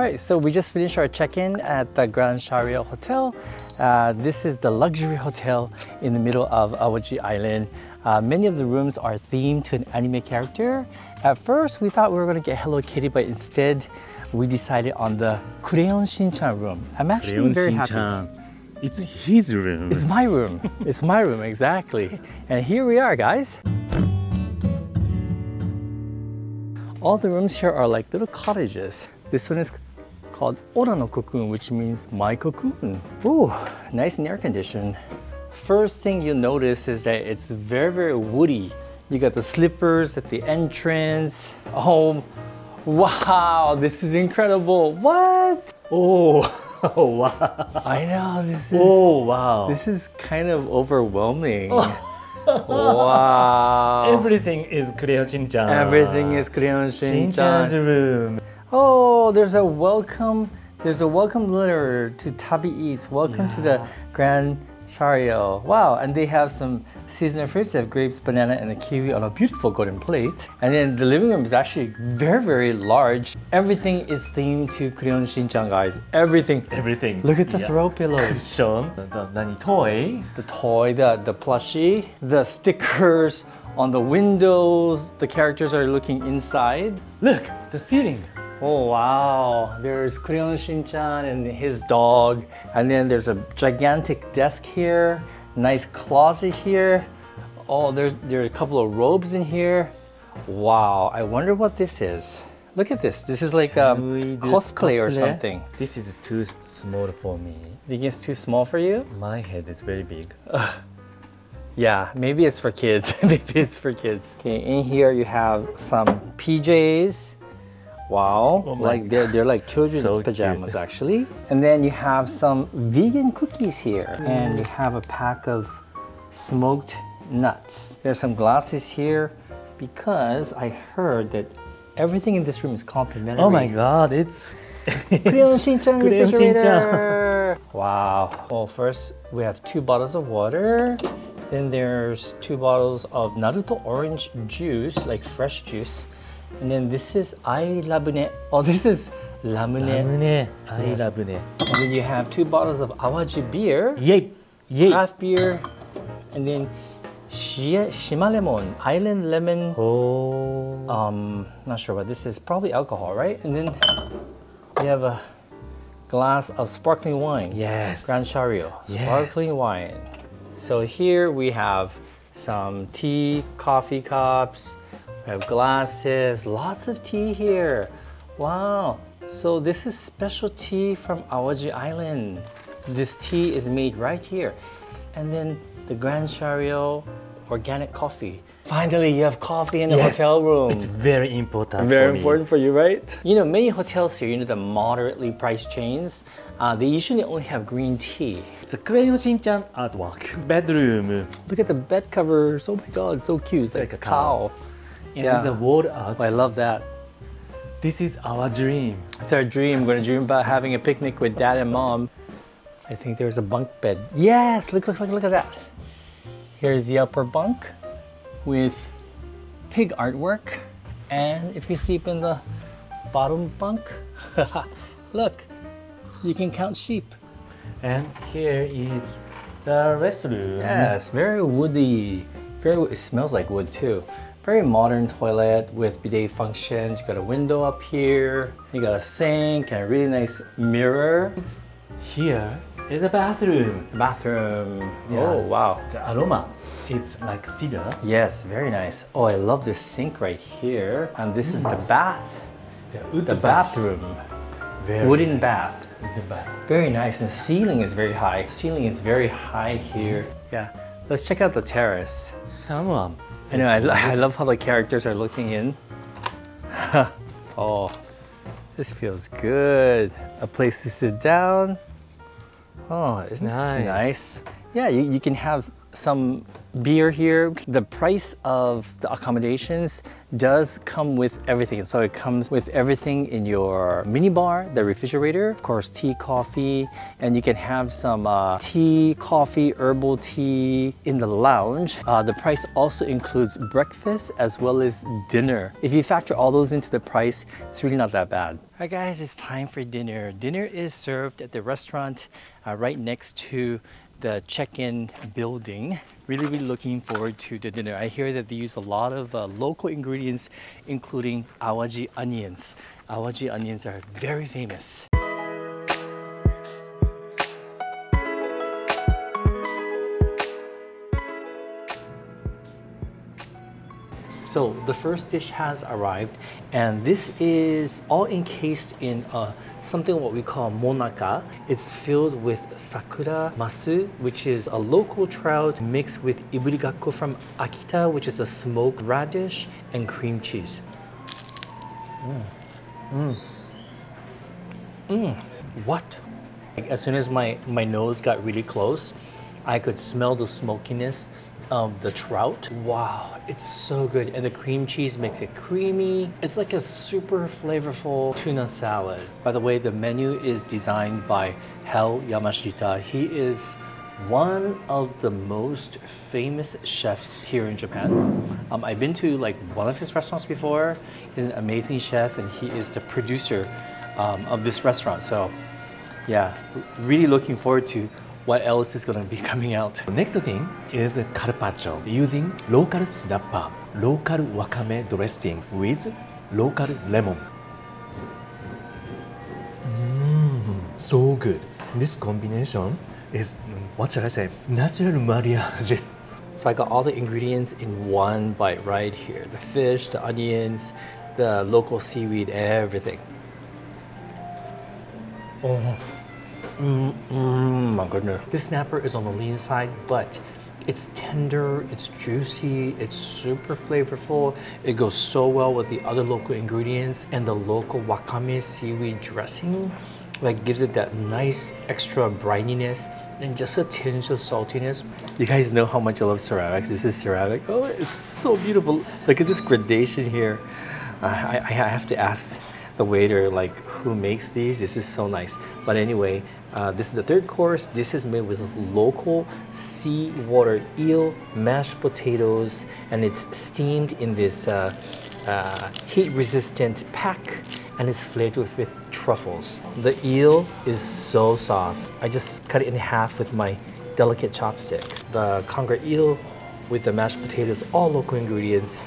right, so we just finished our check-in at the Grand Chariot Hotel. Uh, this is the luxury hotel in the middle of Awaji Island. Uh, many of the rooms are themed to an anime character. At first, we thought we were going to get Hello Kitty, but instead, we decided on the Kureon Shinchan room. I'm actually very happy. It's his room. It's my room. it's my room, exactly. And here we are, guys. All the rooms here are like little cottages. This one is called Ora no Cocoon, which means my cocoon. Ooh, nice and air conditioned. First thing you'll notice is that it's very, very woody. You got the slippers at the entrance. Oh, wow, this is incredible. What? Oh, oh wow. I know, this is, Oh, wow. this is kind of overwhelming. Oh. wow. Everything is Crayon Shin-chan. Everything is Crayon Shin-chan's room. Oh, there's a welcome. There's a welcome letter to Tabi Eats. Welcome to the Grand Chariot. Wow, and they have some seasonal fruits. They have grapes, banana, and a kiwi on a beautiful golden plate. And then the living room is actually very, very large. Everything is themed to Crayon Shin-chan, guys. Everything. Everything. Look at the Yeah. throw pillows. Cushion. The, the, nani, toy. the toy, the, the plushie, the stickers on the windows. The characters are looking inside. Look, the ceiling. Oh wow, there's Crayon Shin-chan and his dog. And then there's a gigantic desk here, nice closet here. Oh, there's, there's a couple of robes in here. Wow, I wonder what this is. Look at this, this is like um, We do cosplay, or something. This is too small for me. Think it's too small for you? My head is very big. Yeah, maybe it's for kids. maybe it's for kids. Okay, in here you have some PJs. Wow, Oh like they're, they're like children's So cute. pajamas actually. And then you have some vegan cookies here. And you have a pack of smoked nuts. There's some glasses here because I heard that everything in this room is complimentary. Oh my god, it's Crayon Shin-chan refrigerator. Wow. Well, first we have two bottles of water. Then there's two bottles of Naruto orange juice, like fresh juice. And then this is ai ramune. Oh, this is ramune. ramune. I it. And then you have two bottles of awaji beer, Yay! Yay! craft beer, and then Shima lemon, island lemon. Oh. um not sure what this is probably alcohol right and then we have a glass of sparkling wine yes. Gran Chariot Yes. sparkling wine so here we have some tea coffee cups we have glasses lots of tea here wow so this is special tea from Awaji Island this tea is made right here and then the Grand Chariot organic coffee finally you have coffee in the Yes. hotel room It's very important. very for me. important for you, right? You know, many hotels here, you know, the moderately priced chains, uh, they usually only have green tea. It's a Crayon Shin-chan artwork. Bedroom. Look at the bed covers. Oh my God, so cute. It's like, like a a cow. And Yeah. the wall art. Oh, I love that. This is our dream. It's our dream. We're gonna dream about having a picnic with dad and mom. I think there's a bunk bed. Yes, look, look, look, look at that. Here's the upper bunk with pig artwork. And if you sleep in the bottom bunk, look, you can count sheep. And here is the restroom. Yes, very woody. Very. It smells like wood too. Very modern toilet with bidet functions. You got a window up here. You got a sink and a really nice mirror. Here is a bathroom. Bathroom. Yeah, oh wow. The aroma. It's like cedar. Yes, very nice. Oh, I love this sink right here. And this is the mm. bath. The, The bathroom. Very Wooden nice. bath. Wooden bath. Very nice. And the ceiling is very high. Ceiling is very high here. Yeah. Let's check out the terrace. Someone. I know, I, I love how the characters are looking in. oh, this feels good. A place to sit down. Oh, isn't Nice. this nice? Yeah, you, you can have some beer here. The price of the accommodations does come with everything. So it comes with everything in your minibar, the refrigerator, of course, tea, coffee, and you can have some uh, tea, coffee, herbal tea in the lounge. Uh, the price also includes breakfast as well as dinner. If you factor all those into the price, it's really not that bad. All right, guys, it's time for dinner. Dinner is served at the restaurant uh, right next to the check-in building. Really, really looking forward to the dinner. I hear that they use a lot of uh, local ingredients, including awaji onions. Awaji onions are very famous. So the first dish has arrived, and this is all encased in uh, something what we call monaka. It's filled with sakura masu, which is a local trout mixed with iburigakko from Akita, which is a smoked radish, and cream cheese. Mm. Mm. Mm. What? As soon as my, my nose got really close, I could smell the smokiness of the trout. Wow, it's so good. And the cream cheese makes it creamy. It's like a super flavorful tuna salad. By the way, the menu is designed by Hal Yamashita. He is one of the most famous chefs here in Japan. Um, I've been to like one of his restaurants before. He's an amazing chef and he is the producer um, of this restaurant. So yeah, really looking forward to what else is going to be coming out. Next thing is carpaccio using local snapper, local wakame dressing with local lemon. Mmm, so good. This combination is, what should I say, natural mariage. So I got all the ingredients in one bite right here. The fish, the onions, the local seaweed, everything. Oh. Mm, mm, my goodness. This snapper is on the lean side, but it's tender, it's juicy, it's super flavorful. It goes so well with the other local ingredients and the local wakame seaweed dressing. Like gives it that nice extra brininess and just a tinge of saltiness. You guys know how much I love ceramics. This is ceramic. Oh, it's so beautiful. Look at this gradation here. Uh, I, I have to ask the waiter like who makes these. This is so nice. But anyway, uh, this is the third course. This is made with local seawater eel, mashed potatoes, and it's steamed in this uh, uh, heat-resistant pack, and it's flavored with truffles. The eel is so soft. I just cut it in half with my delicate chopsticks. The conger eel with the mashed potatoes, all local ingredients.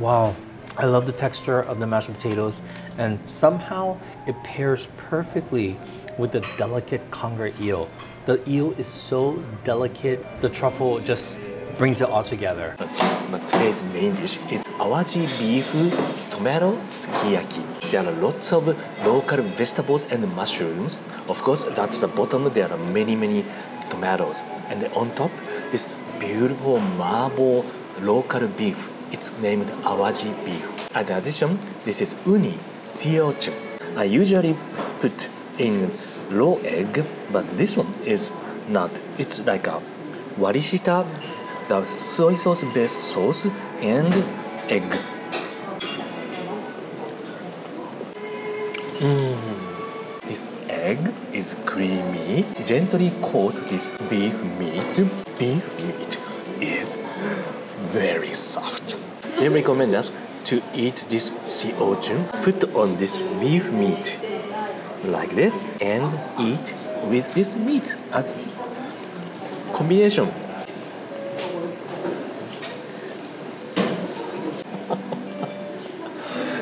Wow, I love the texture of the mashed potatoes, and somehow it pairs perfectly with the delicate conger eel. The eel is so delicate, the truffle just brings it all together. Today's main dish is awaji beef tomato sukiyaki. There are lots of local vegetables and mushrooms. Of course, at the bottom there are many many tomatoes, and on top this beautiful marble local beef. It's named awaji beef. In addition, this is uni, sea urchin. I usually put in raw egg, but this one is not. It's like a warishita, the soy sauce based sauce and egg. Mm. This egg is creamy. Gently coat this beef meat. Beef meat is very soft. They recommend us to eat this sea urchin, put on this beef meat like this and eat with this meat as combination.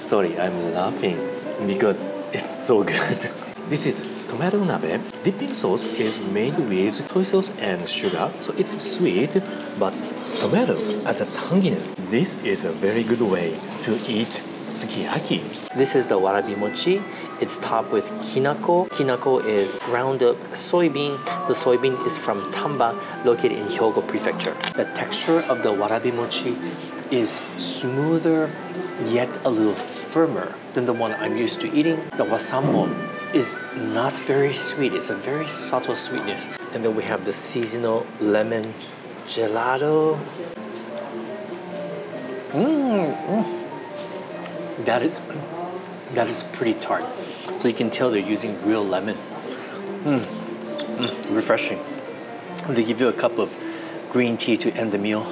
Sorry, I'm laughing because it's so good. this is tomato nabe. Dipping sauce is made with soy sauce and sugar, so it's sweet, but tomato adds a tanginess. This is a very good way to eat sukiyaki. This is the warabi mochi. It's topped with kinako. Kinako is ground up soybean. The soybean is from Tamba, located in Hyogo Prefecture. The texture of the warabi mochi is smoother, yet a little firmer than the one I'm used to eating. The wasanbon is not very sweet. It's a very subtle sweetness. And then we have the seasonal lemon gelato. Mmm. That is that is pretty tart. So you can tell they're using real lemon. Mmm. Mm, refreshing. And they give you a cup of green tea to end the meal.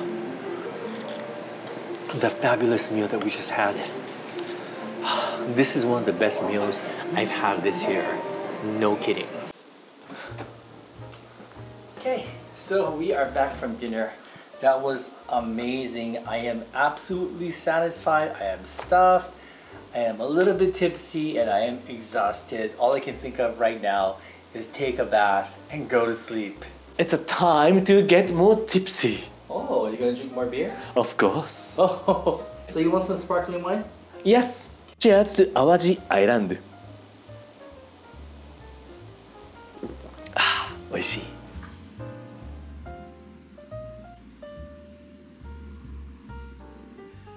The fabulous meal that we just had. This is one of the best meals I've had this year. No kidding. Okay, so we are back from dinner. That was amazing. I am absolutely satisfied. I am stuffed. I am a little bit tipsy and I am exhausted. All I can think of right now is take a bath and go to sleep. It's a time to get more tipsy. Oh, are you gonna drink more beer? Of course. Oh, so you want some sparkling wine? Yes. Cheers to Awaji Island.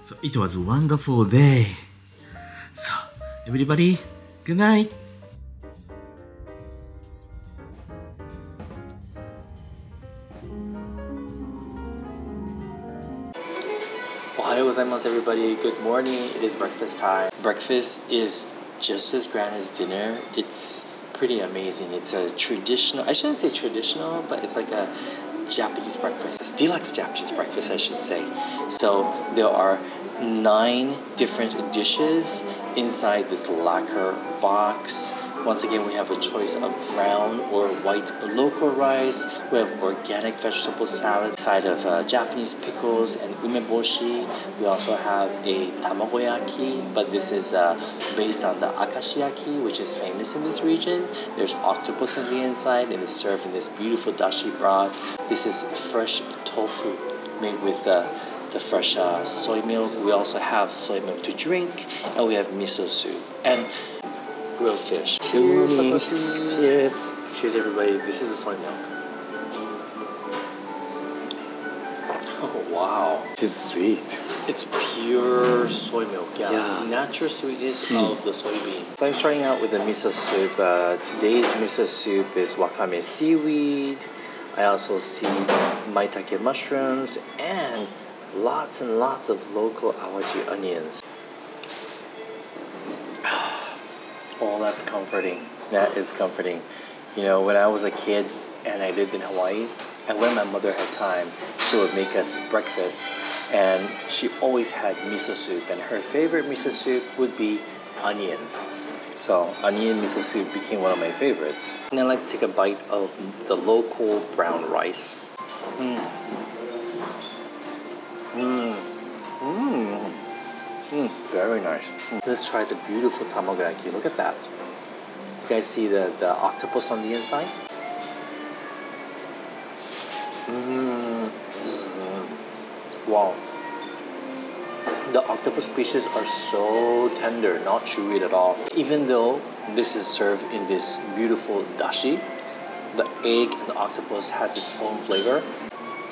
So it was a wonderful day. So everybody, good night. Ohayo gozaimasu everybody, good morning. It is breakfast time. Breakfast is just as grand as dinner. It's pretty amazing. It's a traditional, I shouldn't say traditional, but it's like a Japanese breakfast. It's deluxe Japanese breakfast, I should say. So there are nine different dishes inside this lacquer box. Once again, we have a choice of brown or white local rice. We have organic vegetable salad, side of uh, Japanese pickles and umeboshi. We also have a tamagoyaki, but this is uh, based on the akashiyaki, which is famous in this region. There's octopus on the inside, and it's served in this beautiful dashi broth. This is fresh tofu made with uh, the fresh uh, soy milk. We also have soy milk to drink, and we have miso soup and grilled fish. Cheers, Satoshi. Cheers. Cheers, everybody. This is the soy milk. Oh wow, It's sweet. it's pure soy milk. Yeah, Yeah. natural sweetness of the soybean. So I'm starting out with the miso soup. Uh, today's miso soup is wakame seaweed. I also see maitake mushrooms and lots and lots of local awaji onions. That's comforting. That is comforting. You know, when I was a kid and I lived in Hawaii, and when my mother had time, she would make us breakfast, and she always had miso soup, and her favorite miso soup would be onions. So, onion miso soup became one of my favorites. And I like to take a bite of the local brown rice. Mmm. Mmm. Mmm. Mm, very nice. Let's try the beautiful tamagoyaki. Look at that. Guys see the, the octopus on the inside? Mm. Wow. The octopus pieces are so tender, not chewy at all. Even though this is served in this beautiful dashi, the egg and the octopus has its own flavor.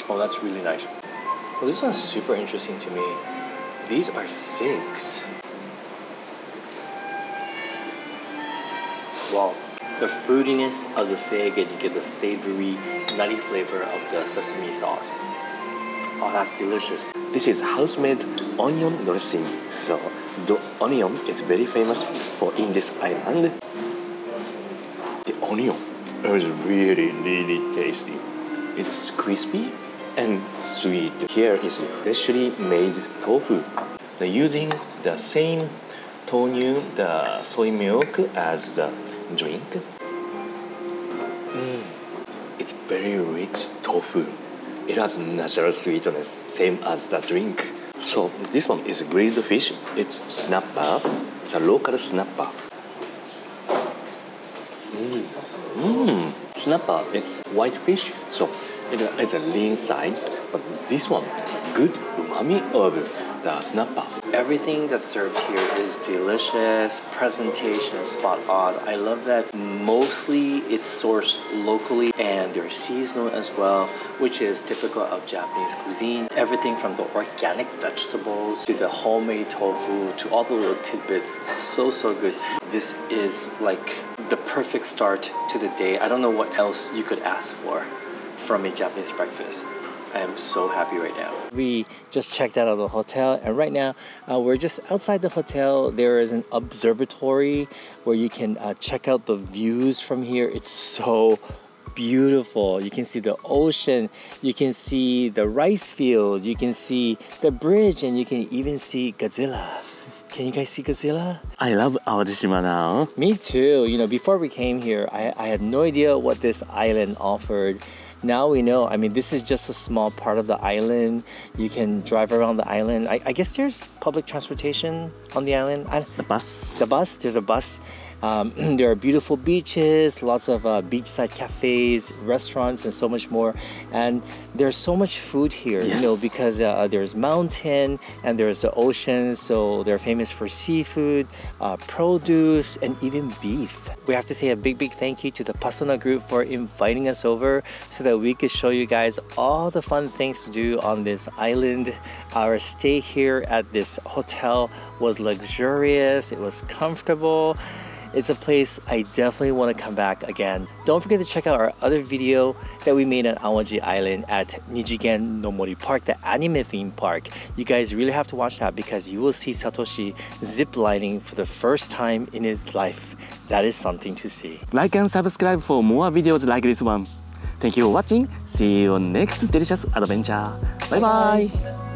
Oh, that's really nice. Well, this one's super interesting to me. These are figs. Wow. The fruitiness of the fig and you get the savory, nutty flavor of the sesame sauce. Oh, that's delicious. This is house-made onion dressing. So the onion is very famous for in this island. The onion is really, really tasty. It's crispy and sweet. Here is freshly made tofu. They're using the same 豆乳, the soy milk as the drink. Mm. It's very rich tofu. It has natural sweetness, same as the drink. So this one is grilled fish. It's snapper. It's a local snapper. Mmm. Mmm. Snapper. It's white fish. So it, it's a lean side. But this one is a good umami of the snapper. Everything that's served here is delicious, presentation is spot on. I love that mostly it's sourced locally and they're seasonal as well, which is typical of Japanese cuisine. Everything from the organic vegetables to the homemade tofu to all the little tidbits, so so good. This is like the perfect start to the day. I don't know what else you could ask for from a Japanese breakfast. I am so happy right now. We just checked out of the hotel, and right now uh, we're just outside the hotel. There is an observatory where you can uh, check out the views from here. It's so beautiful. You can see the ocean, you can see the rice fields, you can see the bridge, and you can even see Godzilla. Can you guys see Godzilla? I love Awajishima now. Me too. You know, before we came here, I, I had no idea what this island offered. Now we know. I mean, this is just a small part of the island. You can drive around the island. I, I guess there's public transportation on the island. I, The bus. the bus, there's a bus. Um, there are beautiful beaches, lots of uh, beachside cafes, restaurants, and so much more. And there's so much food here, you know, because uh, there's mountain and there's the ocean. So they're famous for seafood, uh, produce, and even beef. We have to say a big, big thank you to the Pasona Group for inviting us over so that we could show you guys all the fun things to do on this island. Our stay here at this hotel was luxurious, it was comfortable. It's a place I definitely want to come back again. Don't forget to check out our other video that we made on Awaji Island at Nijigen no Mori Park, the anime theme park. You guys really have to watch that because you will see Satoshi zip lining for the first time in his life. That is something to see. Like and subscribe for more videos like this one. Thank you for watching. See you on next delicious adventure. Bye bye. guys.